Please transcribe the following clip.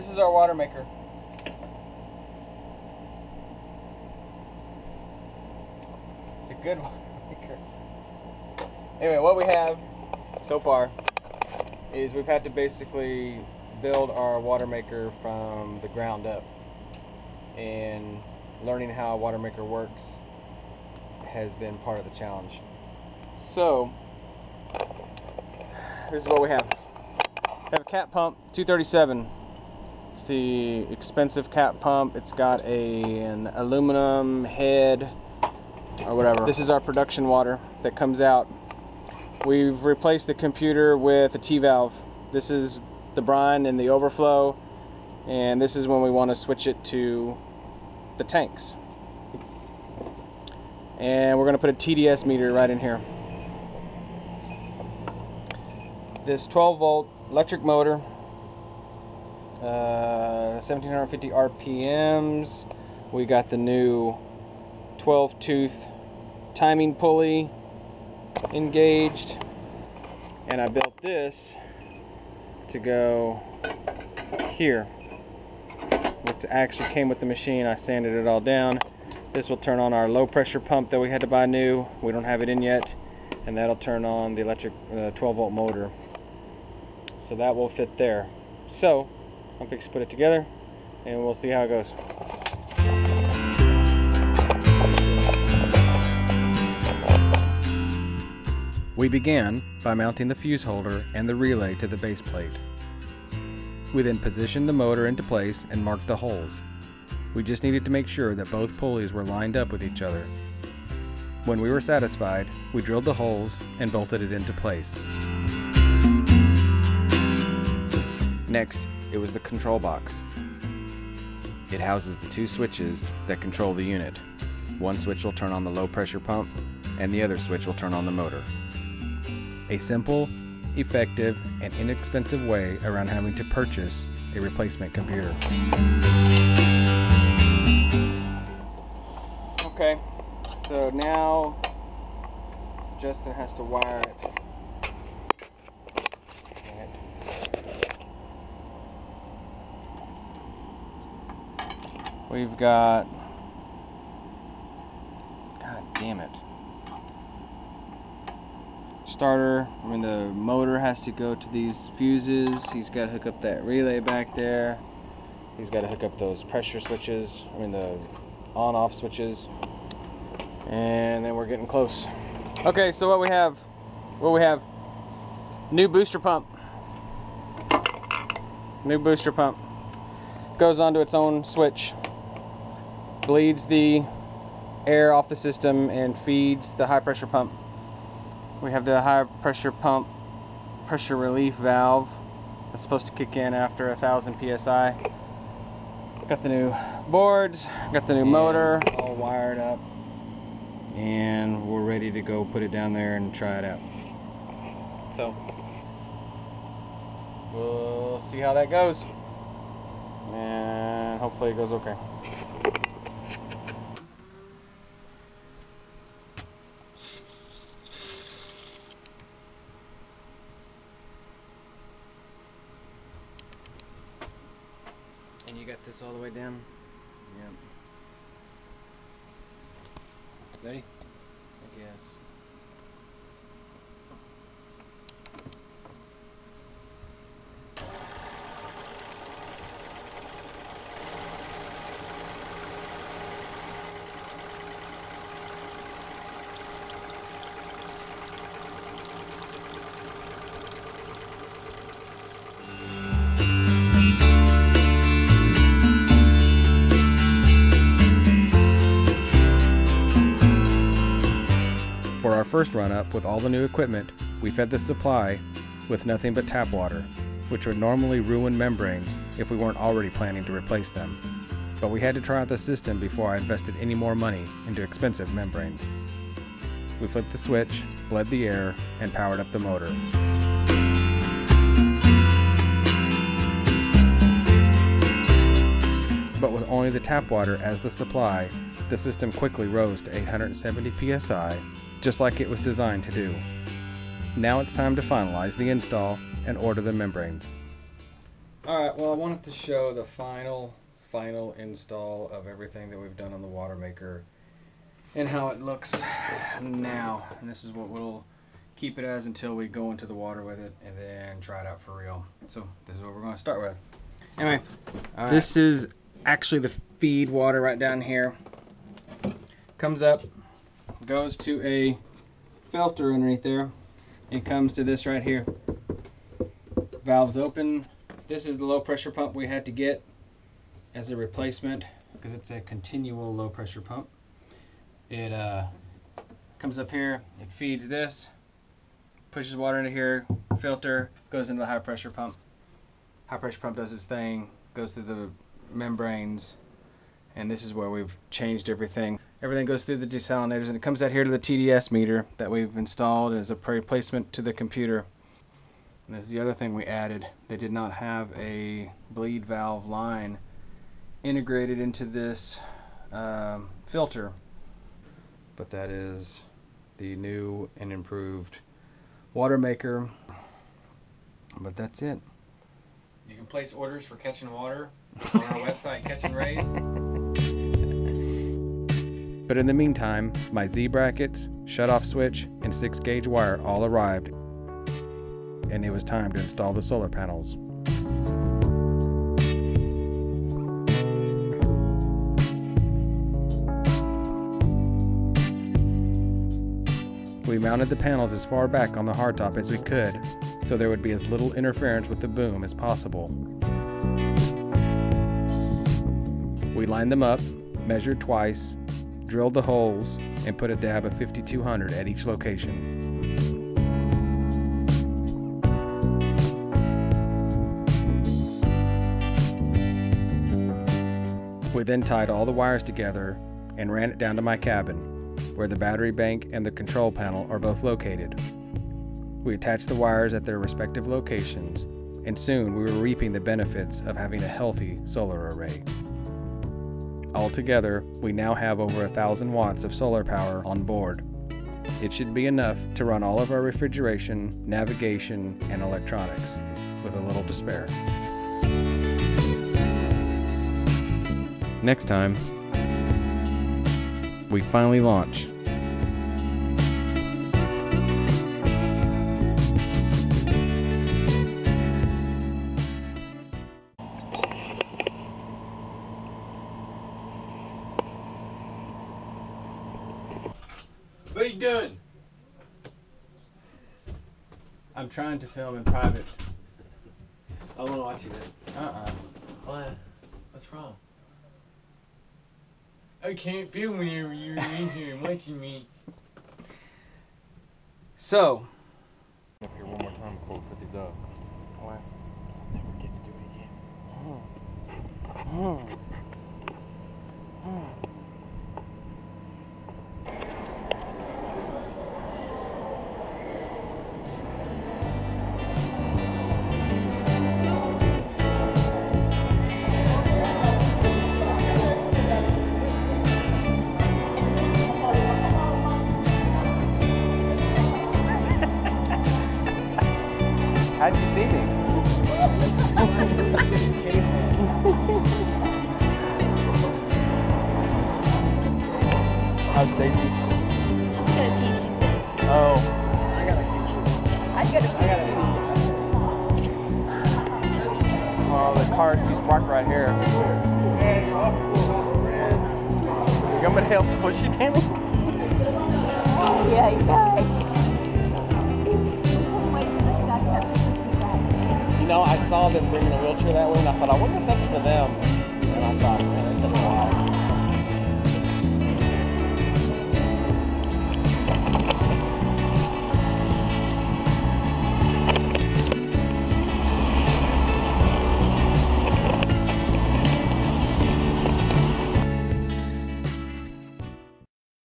This is our water maker. It's a good water maker. Anyway, what we have so far is we've had to basically build our water maker from the ground up. And learning how a water maker works has been part of the challenge. So, this is what we have. We have a cat pump, 237. It's the expensive cat pump. It's got a, an aluminum head or whatever. This is our production water that comes out. We've replaced the computer with a T-valve. This is the brine and the overflow and this is when we want to switch it to the tanks. And we're going to put a TDS meter right in here. This 12 volt electric motor, uh, 1750 RPMs. We got the new 12 tooth timing pulley engaged. And I built this to go here. It actually came with the machine. I sanded it all down. This will turn on our low pressure pump that we had to buy new. We don't have it in yet. And that'll turn on the electric uh, 12 volt motor. So that will fit there. So I'm fixing to put it together and we'll see how it goes. We began by mounting the fuse holder and the relay to the base plate. We then positioned the motor into place and marked the holes. We just needed to make sure that both pulleys were lined up with each other. When we were satisfied, we drilled the holes and bolted it into place. Next, it was the control box. It houses the two switches that control the unit. One switch will turn on the low pressure pump, and the other switch will turn on the motor. A simple, effective, and inexpensive way around having to purchase a replacement computer. Okay, so now Justin has to wire it. We've got. God damn it. Starter, I mean, the motor has to go to these fuses. He's got to hook up that relay back there. He's got to hook up those pressure switches, I mean, the on off switches. And then we're getting close. Okay, so what we have, what we have, new booster pump. New booster pump. Goes onto its own switch bleeds the air off the system and feeds the high pressure pump. We have the high pressure pump pressure relief valve that's supposed to kick in after a thousand psi. Got the new boards, got the new and motor all wired up, and we're ready to go put it down there and try it out. So we'll see how that goes, and hopefully it goes okay. And you got this all the way down? Yep. Ready? I guess. First run up with all the new equipment, we fed the supply with nothing but tap water, which would normally ruin membranes if we weren't already planning to replace them. But we had to try out the system before I invested any more money into expensive membranes. We flipped the switch, bled the air, and powered up the motor. But with only the tap water as the supply, the system quickly rose to 870 psi just like it was designed to do. Now it's time to finalize the install and order the membranes. All right. Well, I wanted to show the final, final install of everything that we've done on the water maker, and how it looks now. And this is what we'll keep it as until we go into the water with it, and then try it out for real. So this is what we're going to start with. Anyway, this is actually the feed water right down here. Comes up, goes to a filter underneath there, and comes to this right here. Valves open. This is the low pressure pump we had to get as a replacement because it's a continual low pressure pump. It uh, comes up here, it feeds this, pushes water into here, filter, goes into the high pressure pump. High pressure pump does its thing, goes through the membranes, and this is where we've changed everything. Everything goes through the desalinators and it comes out here to the TDS meter that we've installed as a replacement to the computer. And this is the other thing we added. They did not have a bleed valve line integrated into this um, filter, but that is the new and improved water maker. But that's it. You can place orders for catching water on our website, Catching Rays. But in the meantime, my Z brackets, shut-off switch, and 6 gauge wire all arrived, and it was time to install the solar panels. We mounted the panels as far back on the hardtop as we could, so there would be as little interference with the boom as possible. We lined them up, measured twice, drilled the holes, and put a dab of 5200 at each location. We then tied all the wires together and ran it down to my cabin, where the battery bank and the control panel are both located. We attached the wires at their respective locations, and soon we were reaping the benefits of having a healthy solar array. Altogether, we now have over a thousand watts of solar power on board. It should be enough to run all of our refrigeration, navigation, and electronics, with a little to spare. Next time, we finally launch. Doing? I'm trying to film in private. I want to watch you then. Uh-uh. What? What's wrong? I can't film whenever you're in here watching me. So, up here one more time before we put these up. What? I'll never get to do it again. Hmm. Hmm. Hmm. How'd you see me? How's Daisy? She's gonna pee, she says. Oh, I gotta I gotta I gotta Oh, the car's he's parked right here. You want me to help push you, Tami? Yeah, you got it. Know, I saw them bringing a wheelchair that way, and I thought, I wonder if that's for them. And I thought, man, that's.